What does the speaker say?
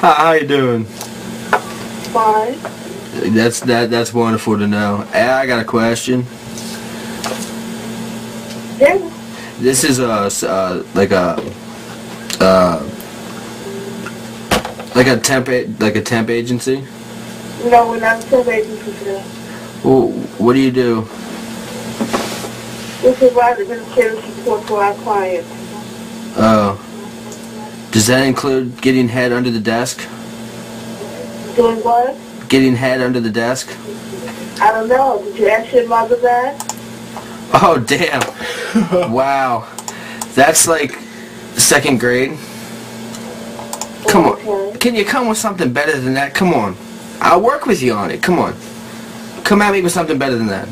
How, how you doing? Fine. That's that. That's wonderful to know. I got a question. Yeah. This is a uh, like a uh, like a temp like a temp agency. No, we're not a temp agency today. Well, what do you do? We provide administrative support for our clients. Oh, does that include getting head under the desk? Doing what? Getting head under the desk? I don't know. Did you ask your mother that? Oh, damn! wow, that's like second grade. Come on. Can you come with something better than that? Come on. I'll work with you on it. Come on. Come at me with something better than that.